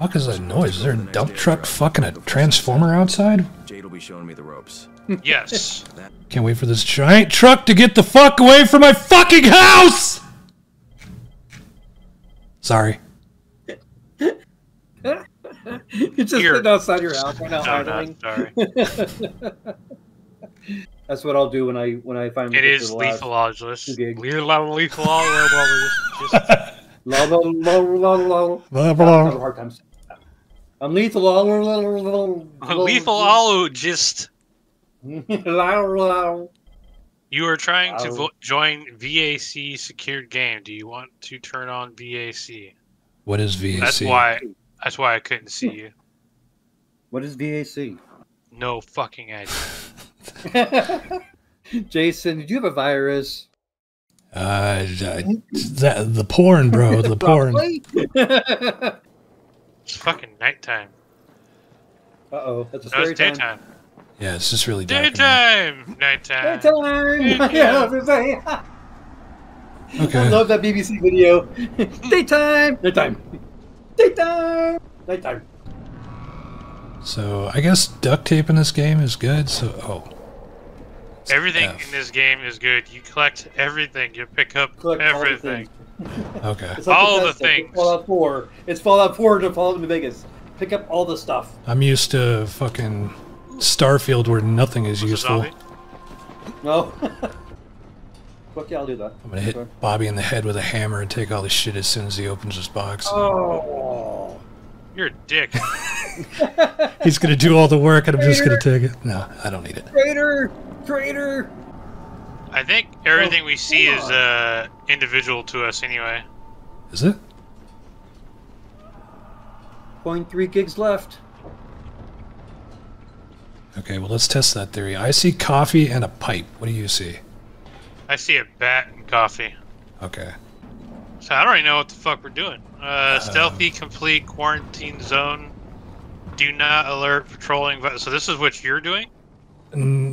fuck is that noise? Is there a dump truck fucking a transformer outside? Jade will be showing me the ropes. Yes. Can't wait for this giant truck to get the fuck away from my fucking house! Sorry. You're just Here. sitting outside your house right now, No, no, idling. sorry. That's what I'll do when I when I finally It get is to the last- lethalologist. gig. Lethal, lethal, just La, la, la, la, la. Blah, I blah. have a hard time saying that. I'm lethal. la, lethal just. la, la. You are trying to vo- join VAC secured game. Do you want to turn on VAC? What is VAC? That's why. That's why I couldn't see you. What is VAC? No fucking idea. Jason, did you have a virus? Uh, I- that, the porn, bro. The porn. Probably. It's fucking nighttime. Uh oh, that's a No, scary it's time. Yeah, it's just really dark. in here. Daytime. Nighttime. Daytime. Yeah, I was gonna say. I love that BBC video. Daytime. Nighttime. Daytime. Nighttime. So I guess duct tape in this game is good. So oh, Everything F. in this game is good. You collect everything. You pick up Collect all everything. okay. It's like All the Bethesda, it's things. Fallout 4. It's Fallout 4 to Fallout New Vegas. Pick up all the stuff. I'm used to fucking Starfield where nothing is Was useful. zombie? No. Fuck yeah, I'll do that. I'm gonna hit Bobby in the head with a hammer and take all his shit as soon as he opens his box. Oh. You're a dick. He's gonna do all the work and I'm just gonna take it. No, I don't need it. Traitor! Traitor! I think everything we see is uh, individual to us anyway. Is it? 0.3 gigs left. Okay, well let's test that theory. I see coffee and a pipe. What do you see? I see a bat and coffee. Okay. So I don't really know what the fuck we're doing. Uh, stealthy, complete, quarantine zone. Do not alert patrolling. So this is what you're doing?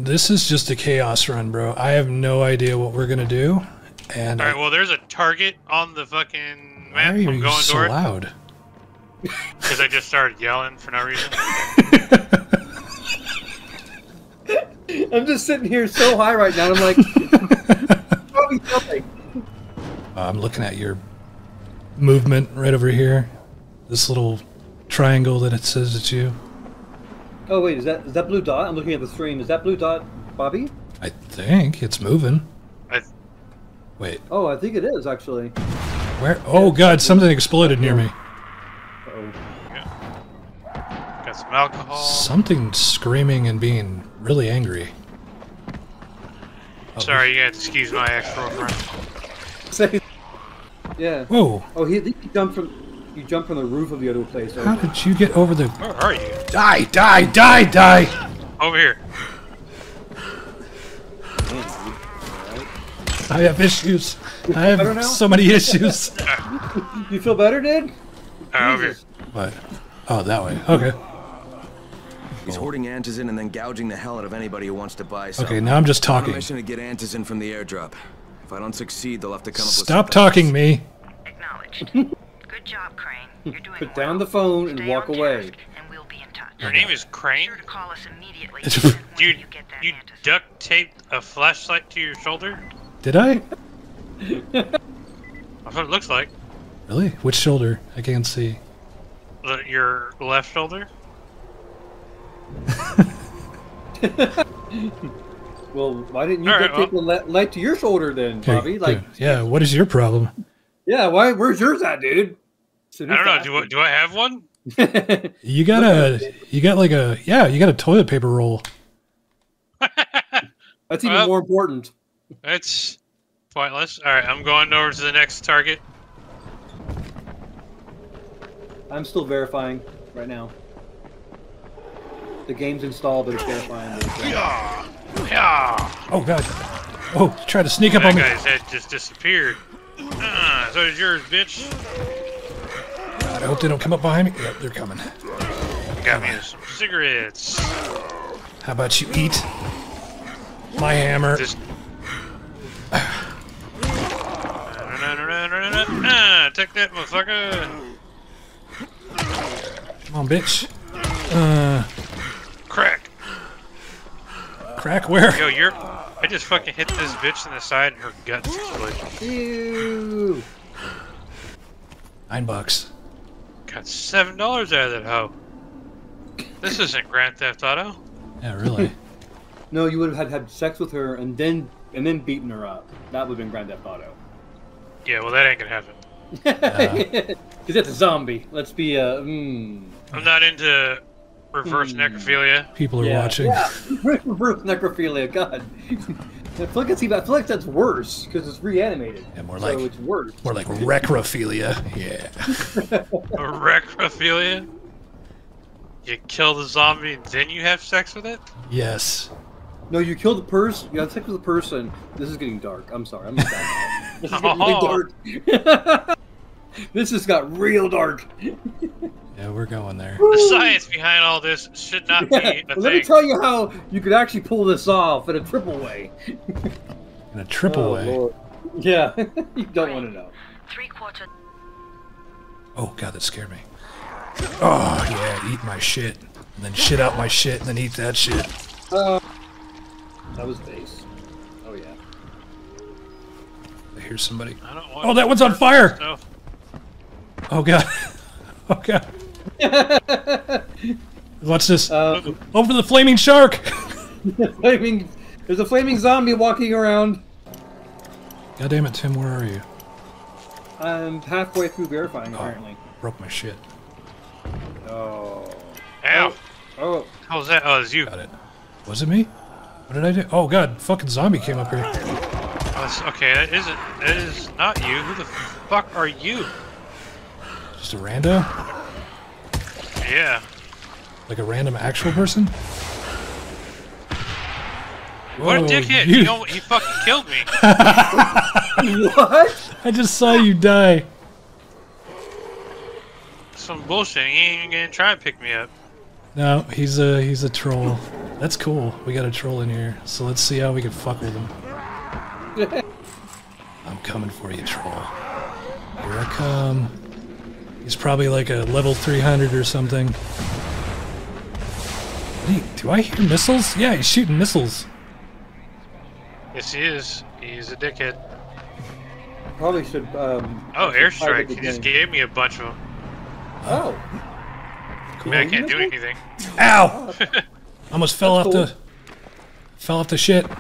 This is just a chaos run, bro. I have no idea what we're gonna do. And All right. Well, there's a target on the fucking why map. are you I'm going so toward loud? because I just started yelling for no reason. I'm just sitting here so high right now. I'm like, probably something. I'm looking at your movement right over here. This little triangle that it says it's you. Oh wait, is that is that blue dot? I'm looking at the stream. Is that blue dot, Bobby? I think it's moving. I, Wait, Oh, I think it is actually. where? Oh god, something exploded near me. Uh-oh. got some alcohol. Something screaming and being really angry. Oh, Sorry, you got to excuse my ex-girlfriend. Say, yeah. Whoa! Oh, he, he jumped from you jumped from the roof of the other place. How did you get over the? Where are you? Die! Die! Die! Die! Over here. I have issues. I have so many issues. You feel better, dude? Uh, over here. Jesus. What? Oh, that way. Okay. He's hoarding antizin and then gouging the hell out of anybody who wants to buy some. Okay, now I'm just talking. I'm on a talking. mission to get antizin from the airdrop. If I don't succeed, they'll have to come up with Stop talking, else. me. Acknowledged. Good job, Crane. You're doing Put well. down the phone and Stay walk away. task, and we'll be in touch. Your name is Crane. sure to call us immediately It's- when You you get that you antidote. duct taped a flashlight to your shoulder. Did I? That's what it looks like. Really? Which shoulder? I can't see. The- Your left shoulder. Well, why didn't you All right, duct tape the light to your shoulder then, Okay, Bobby? Like, good. yeah. What is your problem? yeah, why? Where's yours at, dude? I don't know. Do I, do I have one? You got a. You got like a. Yeah. You got a toilet paper roll. That's even Well- more important. It's pointless. All right, I'm going over to the next target. I'm still verifying right now. The game's installed, but it's verifying. that it's there. Yeah. Oh god. Oh, try to sneak up That on me. guy's head just disappeared. Ah, so did yours, bitch. God, I hope they don't come up behind me. Yep, they're coming. Got me some cigarettes. How about you eat my hammer? Just. Ah, take that, motherfucker. Come on, bitch. Uh, Crack. crack where? Yo, you're. I just fucking hit this bitch in the side and her guts exploded. Ew. Nine bucks. Got seven dollars out of that hoe. This isn't Grand Theft Auto. Yeah, really. No, you would have had had sex with her and then and then beaten her up. That would have been Grand Theft Auto. Yeah, well that ain't gonna happen. Because that's a zombie. Let's be uh, mm. I'm not into reverse necrophilia. People are yeah. watching. Yeah, reverse necrophilia. God, I feel like it's even. I feel like that's worse because it's reanimated. Yeah, more like so like- it's worse. More like recrophilia. Yeah. Recrophilia. You kill the zombie and then you have sex with it? Yes. No, you kill the person. You have sex with the person. This is getting dark. I'm sorry. I'm not that This is getting really dark. this has got real dark. Yeah, we're going there. The science behind all this should not be a Let me tell you how you could actually pull this off in a triple way. In a triple Oh, way. Lord. Yeah, you don't want to know. Three quarter. Oh god, that scared me. Oh yeah, eat my shit. And then shit out my shit and then eat that shit. Oh. That was base. Oh yeah. I hear somebody. I don't want Oh, that one's on fire! stuff. Oh god. Oh god. What's this? Uh, Over the flaming shark! flaming. There's a flaming zombie walking around. God damn it, Tim, where are you? I'm halfway through verifying apparently. Broke my shit. Oh. Ow. Oh. How was that? Oh, it's you. Got it. Was it me? What did I do? Oh god, fucking zombie came up here. Oh, it's- okay, that isn't. That is not you. Who the fuck are you? Just a rando? Yeah. Like a random actual person? What a dickhead! you- He, almo- he fucking killed me. What? I just saw you die. Some bullshit. He ain't even gonna try and pick me up. No, he's a he's a troll. That's cool. We got a troll in here, so let's see how we can fuck with him. I'm coming for you, troll. Here I come. He's probably like a level 300 or something. Wait, do I hear missiles? Yeah, he's shooting missiles. Yes, he is. He's a dickhead. Probably should. Um, Oh, airstrike. private the He just gave me a bunch of them. Oh. I mean, I can't do anything. Ow! Almost fell off That's the fell off the shit.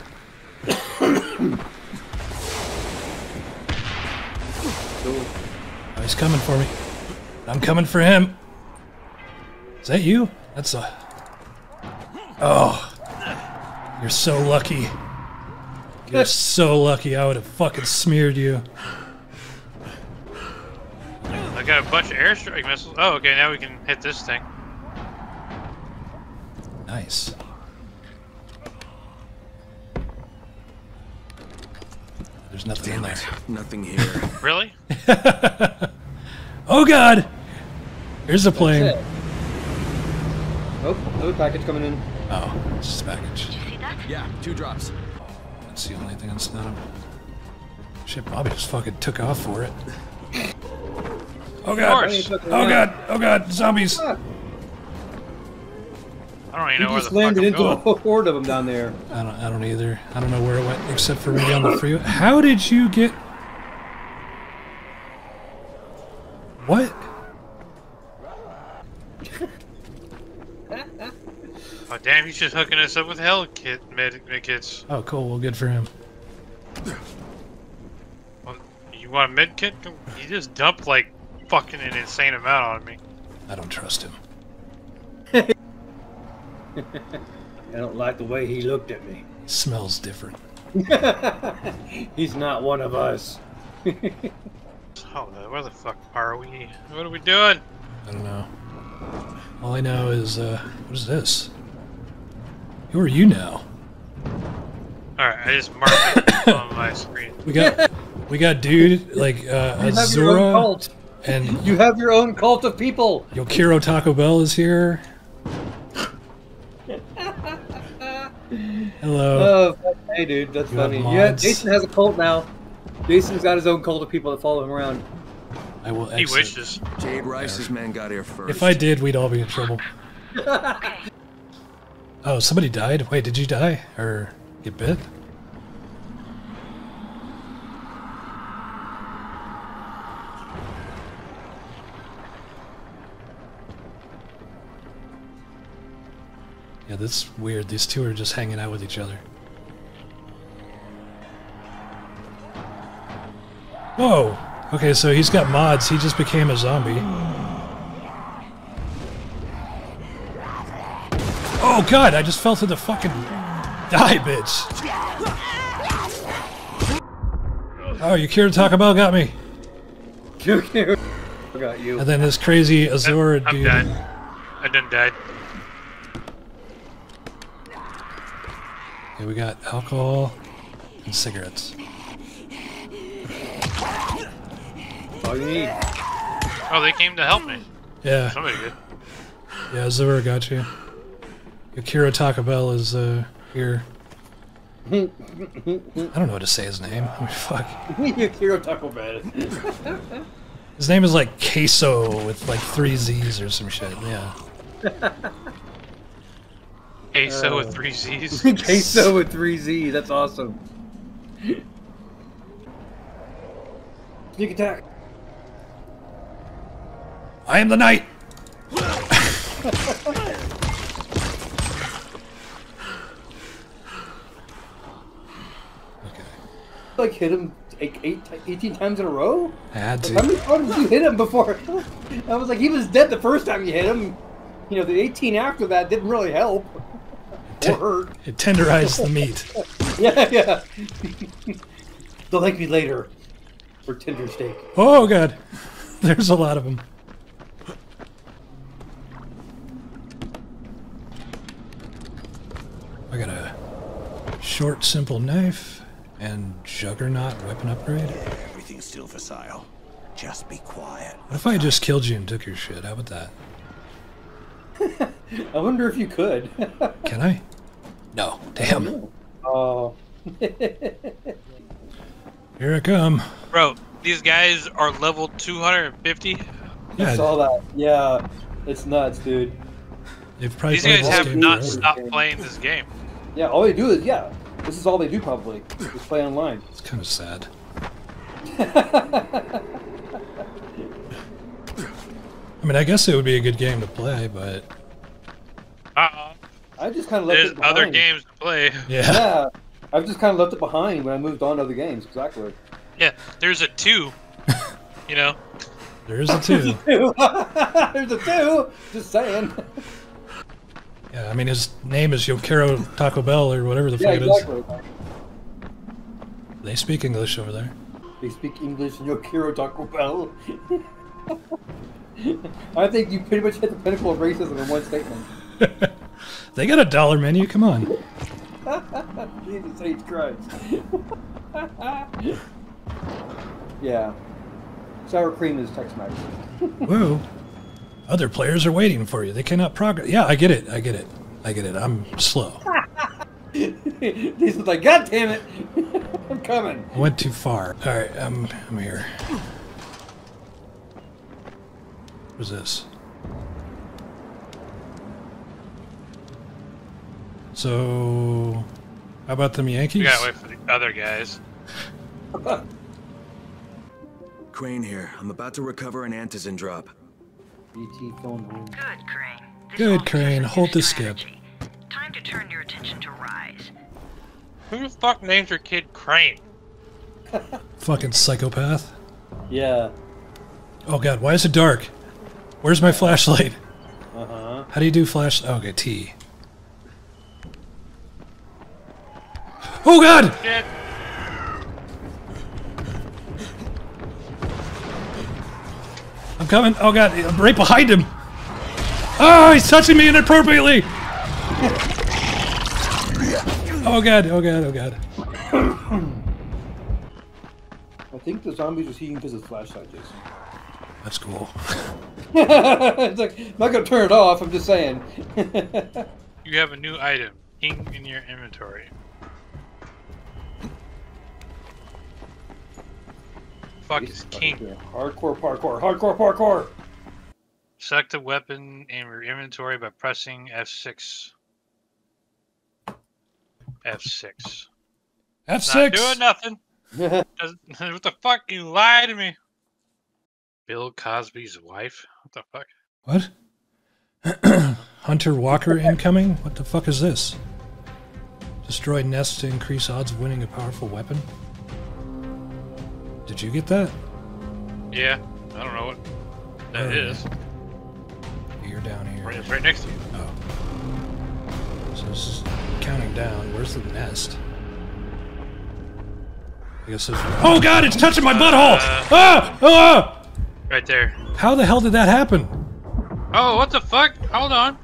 Cool. Oh, he's coming for me. I'm coming for him. Is that you? That's a. Oh. You're so lucky. You're so lucky. I would have fucking smeared you. I got a bunch of airstrike missiles. Oh, okay. Now we can hit this thing. Nice. There's nothing in there. it. Nothing here. Really? Oh god! Here's a plane. Oh, another package coming in. Oh, it's just a package. Did You see that? yeah, two drops. That's the only thing that's not. Shit, Bobby just fucking took off for it. Oh god! course. Oh god! Oh god! Zombies! Ah, I don't even you know where just the fuck landed I'm into a horde of them down there. I don't. I don't either. I don't know where it went, except for maybe on the freeway. How did you get? What? He's just hooking us up with hell kit med, med kits. Oh, cool. Well, good for him. Well, you want a med kit? Come- He just dumped like fucking an insane amount on me. I don't trust him. I don't like the way he looked at me. smells different. He's not one of us. Oh, where the fuck are we? What are we doing? I don't know. All I know is, uh, what is this? Who are you now? Alright, I just marked it on my screen. We got, we got dude like uh, You have your own Azura cult. and You have your own cult of people. Yokiro Taco Bell is here. Hello. Oh, hey, dude, that's You funny. Yeah. Jason has a cult now. Jason's got his own cult of people that follow him around. I will He wishes. Jade Rais's men got here first. If I did, we'd all be in trouble. Okay. Oh, somebody died? Wait, did you die? Or get bit? Yeah, that's weird. These two are just hanging out with each other. Whoa! Okay, so he's got mods. He just became a zombie. Oh god, I just fell to the fucking die, bitch. Oh, you cured Taco Bell got me. I got you. And then this crazy Azor I'm dude. dead. I done died. Okay, we got alcohol and cigarettes. All you need. Oh, they came to help me. Yeah, Somebody did. yeah, Azor got you. Akira Taco Bell is uh, here. I don't know how to say his name. I mean, fuck. Hero Taco Bell. His name is like Queso with like three Z's or some shit. Yeah. Queso Uh, with three Z's. Queso with three Z. That's awesome. Sneak attack. I am the knight. okay. Like hit him like eight, 18 times in a row. I had to. How many times did you hit him before? I was like, he was dead the first time you hit him. You know, the 18 after that didn't really help. Or hurt. It tenderized the meat. Yeah, yeah. They'll thank me later for tender steak. Oh god, there's a lot of them. I got a short, simple knife and juggernaut weapon upgrade. Everything's still for sale. Just be quiet. What if I just killed you and took your shit? How about that? I wonder if you could. Can I? No. Damn. Oh. oh. Here I come. Bro, these guys are level 250. I Yeah, saw that. Yeah. It's nuts, dude. they've probably These guys have not stopped playing this game. Yeah, all they do is, yeah. This is all they do probably. Just play online. It's kind of sad. I mean, I guess it would be a good game to play, but Uh-uh. I just kind of left There's it behind. other games to play. yeah. Yeah. I've just kind of left it behind when I moved on to other games. Exactly. Yeah, there's a two. you know, There is a two. There's a two. Just saying. Yeah, I mean, his name is Yokero Taco Bell or whatever the Yeah, fuck it exactly. is. They speak English over there. They speak English in Yokiro Taco Bell. I think you pretty much hit the pinnacle of racism in one statement. They got a dollar menu. Come on. Jesus H. Christ. yeah. Sour cream is Tex-Mex. Whoa. Other players are waiting for you. They cannot progress. Yeah, I get it. I get it. I get it. I'm slow. He's like, God damn it! I'm coming. I went too far. All right, I'm I'm here. What's this? So, how about them Yankees? we gotta wait for the other guys. Crane here. I'm about to recover an antizin drop. BT film room. Good, Crane. This Good, Crane. Hold your the skip. Time to turn your attention to Rais. Who the fuck names your kid Crane? Fucking psychopath. Yeah. Oh god, why is it dark? Where's my flashlight? Uh huh. How do you do flash? Okay, T. Oh god! Shit. I'm coming. Oh god, I'm right behind him. Oh, he's touching me inappropriately. Oh god, oh god, oh god. I think the zombies are seeing because of the flashlight, Jason. That's cool. it's like, I'm not gonna turn it off, I'm just saying. You have a new item. Ink in your inventory. Fuck is king? Hardcore parkour. Hardcore parkour. Select a weapon in your inventory by pressing F6. F6. F6. Not doing nothing. What the fuck? You lied to me. Bill Cosby's wife? What the fuck? What? Hunter Walker incoming? What the fuck is this? Destroy nests to increase odds of winning a powerful weapon? Did you get that? Yeah, I don't know what that Oh, is. You're down here. Right, it's right next to you. Oh. So this is counting down. Where's the nest? I guess there's. Oh god, it's touching my butthole! Uh. ah! Ah! Right there. How the hell did that happen? Oh, what the fuck? Hold on.